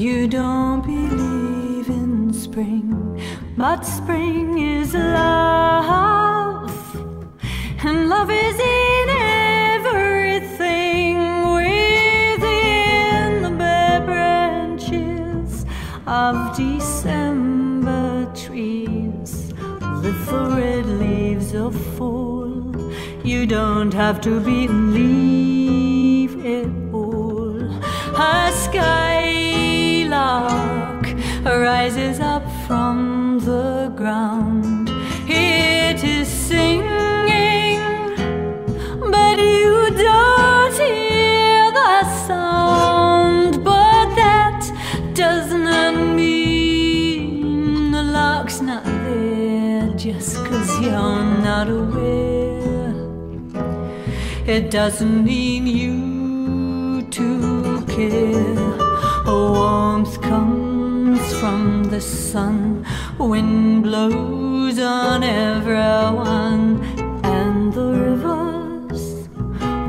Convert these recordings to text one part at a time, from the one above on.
you don't believe in spring, but spring is love, and love is in everything within the bare branches of December trees. Little red leaves of fall. You don't have to believe it all. A skylark rises up from the ground. It is singing, but you don't hear the sound. But that does not mean the lark's not there just 'cause you're not aware. It doesn't mean you to care. From the sun, wind blows on everyone, and the rivers.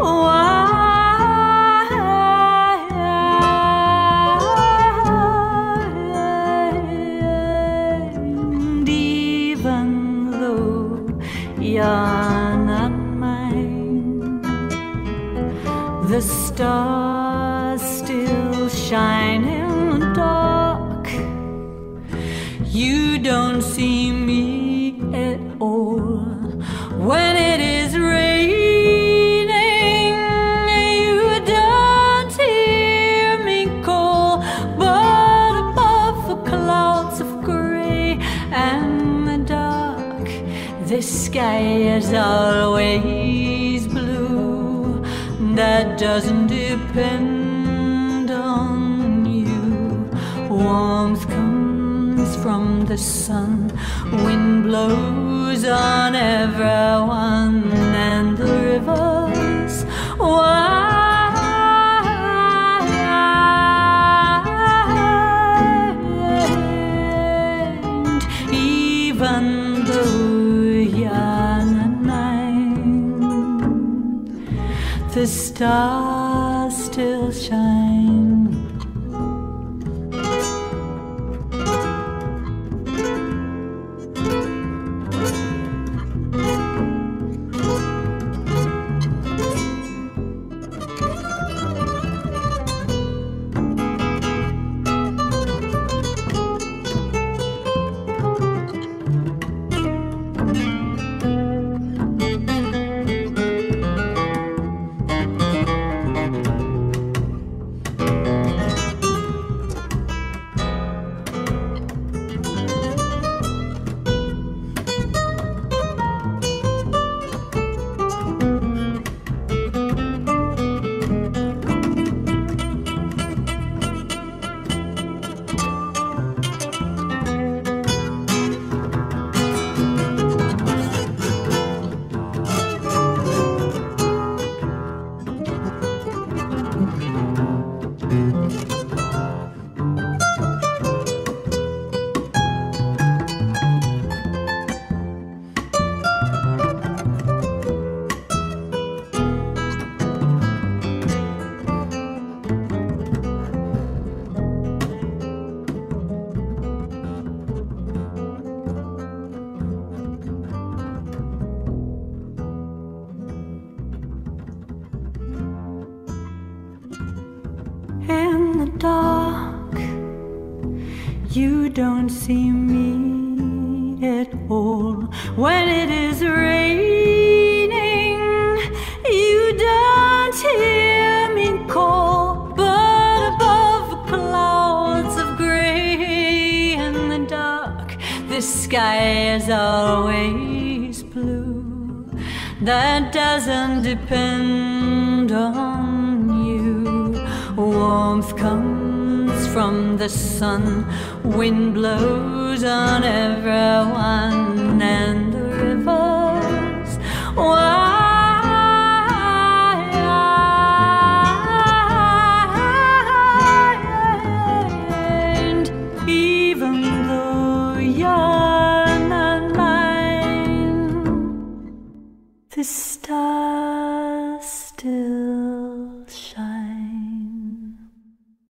wind, even though you're not mine. The stars still shine don't see me at all when it is raining. You don't hear me call, but above the clouds of gray and the dark, the sky is always blue. That doesn't depend on you. Warmth from the sun, wind blows on everyone, and the rivers. Wind, even though you're not mine, the stars still shine. don't see me at all when it is raining. You don't hear me call, but above clouds of gray and the dark, the sky is always blue. That doesn't depend on you. Warmth comes from the sun, wind blows on everyone, and the rivers.